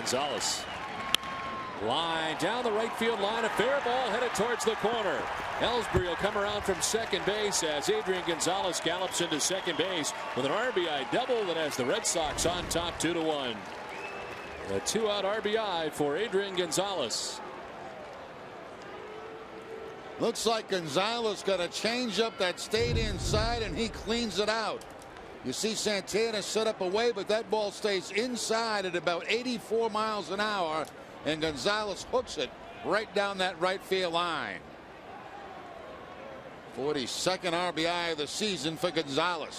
Gonzalez. Line down the right field line. A fair ball headed towards the corner. Ellsbury will come around from second base as Adrian Gonzalez gallops into second base with an RBI double that has the Red Sox on top 2 to 1. A two out RBI for Adrian Gonzalez. Looks like Gonzalez got a change up that stayed inside and he cleans it out. You see Santana set up away, but that ball stays inside at about 84 miles an hour, and Gonzalez hooks it right down that right field line. 42nd RBI of the season for Gonzalez.